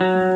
Uh,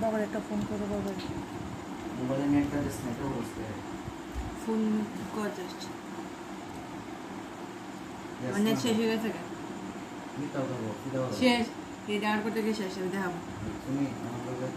বাবার একটা phone করে বাবার মোবাইলে নেটটা দিস না এটা বসতে ফোন কর জাস্ট মানে নেট শেষ হয়ে গেছে কেন? শেষ। এই ডাউনলোড করতে গিয়ে শেষ দেখাবো। তুমি আমার